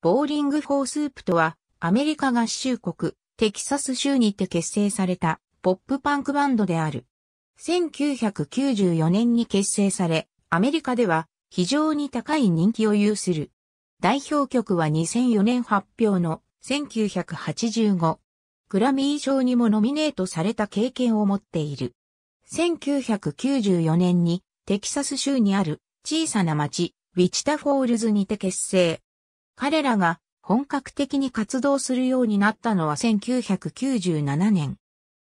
ボーリング・フォー・スープとは、アメリカ合衆国、テキサス州にて結成された、ポップパンクバンドである。1994年に結成され、アメリカでは非常に高い人気を有する。代表曲は2004年発表の1985。グラミー賞にもノミネートされた経験を持っている。1994年にテキサス州にある小さな町、ウィチタフォールズにて結成。彼らが本格的に活動するようになったのは1997年。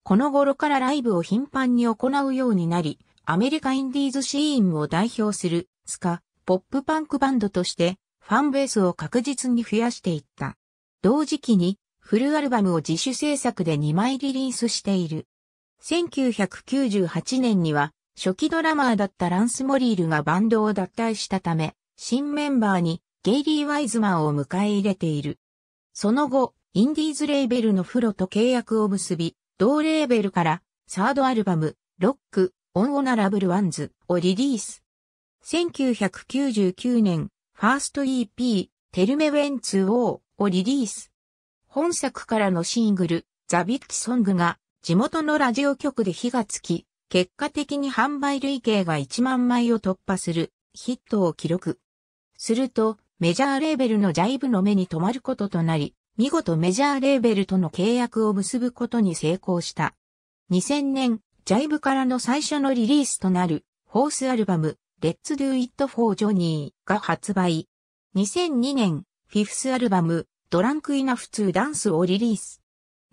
この頃からライブを頻繁に行うようになり、アメリカインディーズシーンを代表するスカ、ポップパンクバンドとしてファンベースを確実に増やしていった。同時期にフルアルバムを自主制作で2枚リリースしている。1998年には初期ドラマーだったランス・モリールがバンドを脱退したため、新メンバーにゲイリー・ワイズマンを迎え入れている。その後、インディーズレーベルの FFROE と契約を結び、同レーベルからサードアルバム、 Rock on Honorable Ones をリリース。1999年、ファースト EP、 Tell Me When to Whoa をリリース。本作からのシングル、 The Bitch Song が地元のラジオ局で火がつき、結果的に販売累計が1万枚を突破するヒットを記録。すると、メジャーレーベルのジャイブの目に留まることとなり、見事メジャーレーベルとの契約を結ぶことに成功した。2000年、ジャイブからの最初のリリースとなる、フォースアルバム、Let's Do It for Johnny が発売。2002年、フィフスアルバム、ドランクイナフ2ダンスをリリース。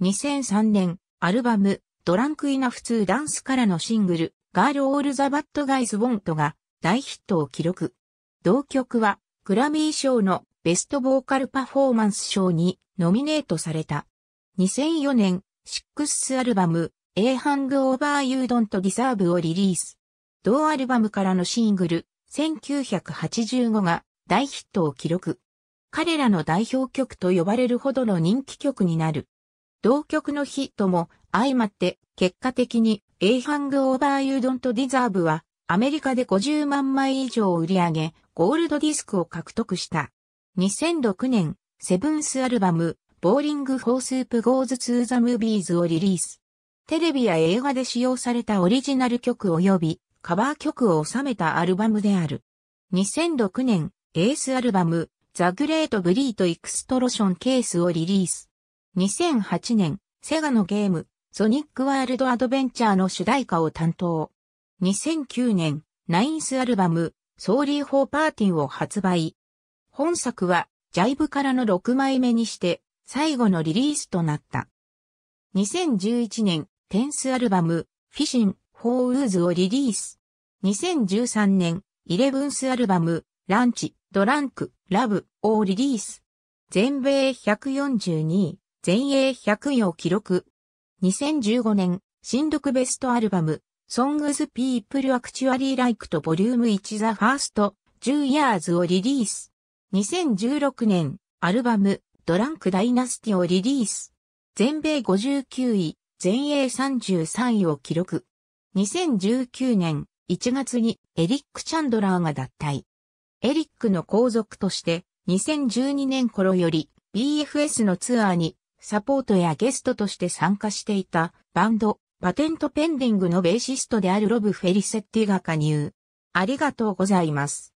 2003年、アルバム、ドランクイナフ2ダンスからのシングル、ガールオールザバッドガイズウォントが大ヒットを記録。同曲は、グラミー賞のベストボーカルパフォーマンス賞にノミネートされた。2004年、シックスアルバム、A Hang Over You Don't Deserve をリリース。同アルバムからのシングル、1985が大ヒットを記録。彼らの代表曲と呼ばれるほどの人気曲になる。同曲のヒットも相まって結果的に A Hang Over You Don't Deserve はアメリカで50万枚以上売り上げゴールドディスクを獲得した。2006年 Seventh アルバム Bowling for Soup Goes to the Movies をリリース。テレビや映画で使用されたオリジナル曲及びカバー曲を収めたアルバムである。2006年 Eighth アルバム The Great Burrito Extortion Case をリリース。2008年、セガのゲーム、ソニック・ワールド・アドベンチャーの主題歌を担当。2009年、Ninth アルバム、 Sorry for Partyin'を発売。本作は、ジャイブからの6枚目にして、最後のリリースとなった。2011年、 Tenth アルバム、 Fishin' for Woos をリリース。2013年、 Eleventh アルバム、 Lunch. Drunk. Love.をリリース。全米142位、全英100位を記録。2015年、新録ベストアルバム、Songs People Actually Like と Vol. 1 The First 10 Years をリリース。2016年、アルバム、ドランクダイナスティをリリース。全米59位、全英33位を記録。2019年1月にエリック・チャンドラーが脱退。エリックの皇族として2012年頃より BFS のツアーにサポートやゲストとして参加していたバンドパテントペンディングのベーシストであるロブ・フェリセッティが加入。ありがとうございます。